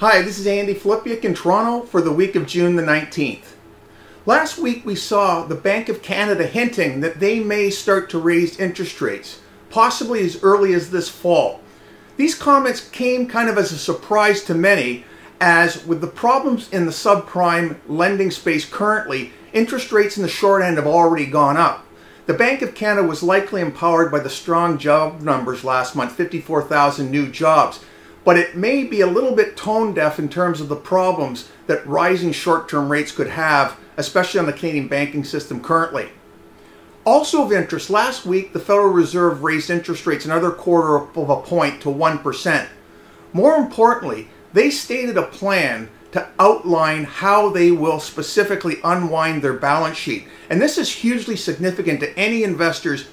Hi, this is Andy Filipiuk in Toronto for the week of June the 19th. Last week we saw the Bank of Canada hinting that they may start to raise interest rates, possibly as early as this fall. These comments came kind of as a surprise to many as with the problems in the subprime lending space currently, interest rates in the short end have already gone up. The Bank of Canada was likely empowered by the strong job numbers last month, 54,000 new jobs, but it may be a little bit tone deaf in terms of the problems that rising short-term rates could have, especially on the Canadian banking system currently. Also of interest, last week the Federal Reserve raised interest rates another quarter of a point to 1%. More importantly, they stated a plan to outline how they will specifically unwind their balance sheet. And this is hugely significant to any investors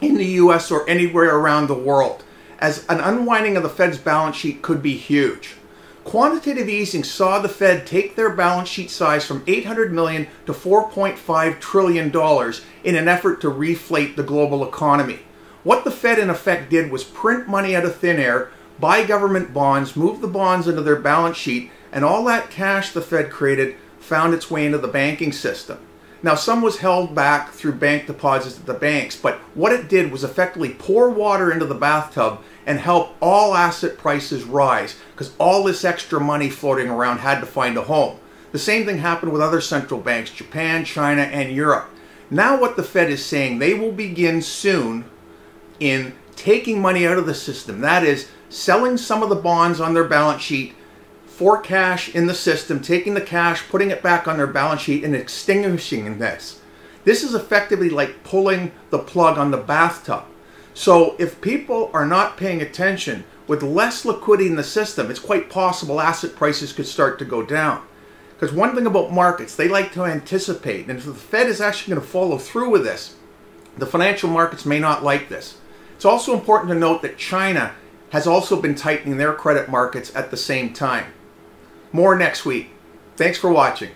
in the US or anywhere around the world, as an unwinding of the Fed's balance sheet could be huge. Quantitative easing saw the Fed take their balance sheet size from 800 million to 4.5 trillion dollars in an effort to reflate the global economy. What the Fed in effect did was print money out of thin air, buy government bonds, move the bonds into their balance sheet, and all that cash the Fed created found its way into the banking system. Now, some was held back through bank deposits at the banks, but what it did was effectively pour water into the bathtub and help all asset prices rise because all this extra money floating around had to find a home. The same thing happened with other central banks, Japan, China, and Europe. Now what the Fed is saying, they will begin soon in taking money out of the system. That is, selling some of the bonds on their balance sheet for cash in the system, taking the cash, putting it back on their balance sheet, and extinguishing this. This is effectively like pulling the plug on the bathtub. So if people are not paying attention, with less liquidity in the system, it's quite possible asset prices could start to go down. Because one thing about markets, they like to anticipate. And if the Fed is actually going to follow through with this, the financial markets may not like this. It's also important to note that China has also been tightening their credit markets at the same time. More next week. Thanks for watching.